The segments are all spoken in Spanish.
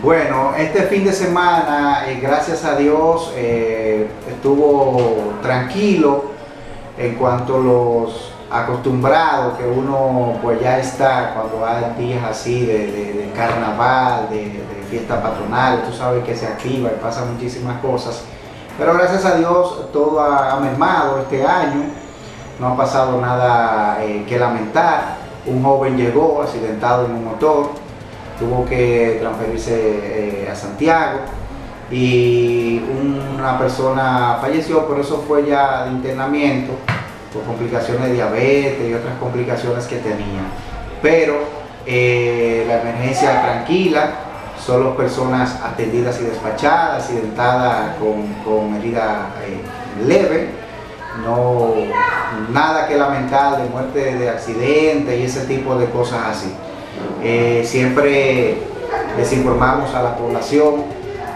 Bueno, este fin de semana, eh, gracias a Dios, eh, estuvo tranquilo en cuanto a los acostumbrados que uno pues ya está cuando hay días así de, carnaval, de, fiesta patronal, tú sabes que se activa y pasan muchísimas cosas. Pero gracias a Dios todo ha, mermado este año, no ha pasado nada eh, que lamentar. Un joven llegó accidentado en un motor, tuvo que transferirse eh, a Santiago y una persona falleció, pero eso fue ya de internamiento por complicaciones de diabetes y otras complicaciones que tenía. Pero eh, la emergencia tranquila, solo personas atendidas y despachadas, accidentadas con, con herida eh, leve, no nada que lamentar de muerte de accidente y ese tipo de cosas así. Eh, siempre les informamos a la población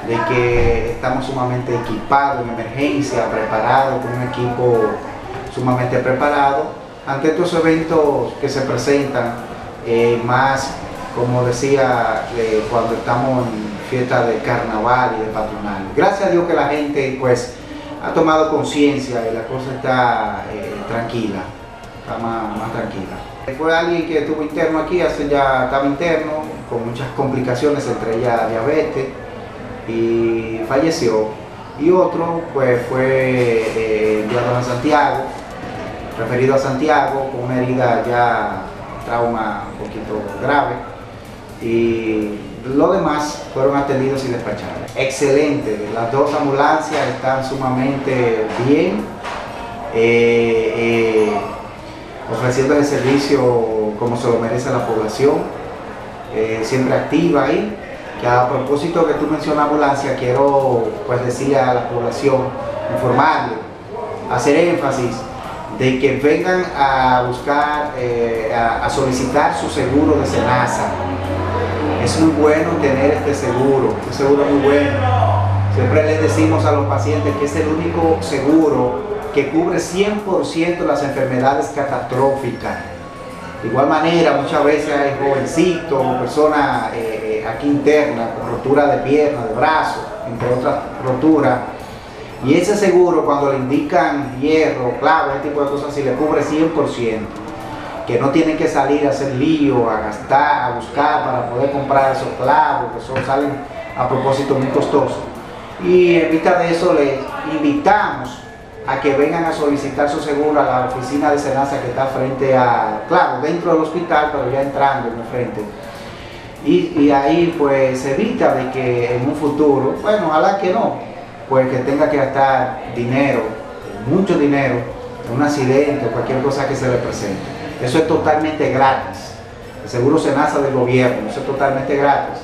de que estamos sumamente equipados en emergencia, preparados, con un equipo sumamente preparado ante estos eventos que se presentan, eh, más como decía, eh, cuando estamos en fiesta de carnaval y de patronal. Gracias a Dios que la gente pues ha tomado conciencia y la cosa está tranquila, está más tranquila. Fue alguien que estuvo interno aquí, hace ya estaba interno, con muchas complicaciones, entre ellas diabetes, y falleció. Y otro pues fue eh, a Santiago, referido a Santiago, con una herida ya, trauma un poquito grave. Y los demás fueron atendidos y despachados. Excelente, las dos ambulancias están sumamente bien. Eh, eh, ofreciendo el servicio como se lo merece la población, eh, siempre activa ahí. Que a propósito que tú mencionas ambulancia, quiero pues decirle a la población, informarle, hacer énfasis de que vengan a buscar, eh, a, solicitar su seguro de cenaza. Es muy bueno tener este seguro, este seguro muy bueno. Siempre les decimos a los pacientes que es el único seguro que cubre 100% las enfermedades catastróficas. De igual manera, muchas veces hay jovencitos, personas eh, eh, aquí internas con rotura de pierna, de brazo, entre otras roturas. Y ese seguro, cuando le indican hierro, clavo, ese tipo de cosas, si le cubre 100%, que no tienen que salir a hacer lío, a gastar, a buscar para poder comprar esos clavos, que son, salen a propósito muy costosos. Y en vista de eso, les invitamos a que vengan a solicitar su seguro a la oficina de Senasa que está frente a, claro, dentro del hospital, pero ya entrando en el frente. Y, ahí pues se evita de que en un futuro, bueno, ojalá que no, pues que tenga que gastar dinero, mucho dinero, en un accidente o cualquier cosa que se le presente. Eso es totalmente gratis. El seguro Senasa del gobierno, eso es totalmente gratis.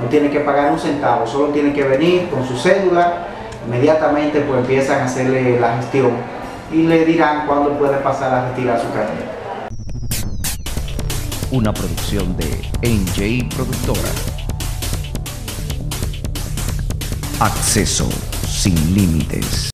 No tiene que pagar un centavo, solo tiene que venir con su cédula inmediatamente pues empiezan a hacerle la gestión y le dirán cuándo puede pasar a retirar su carnet. Una producción de NJ Productora. Acceso sin límites.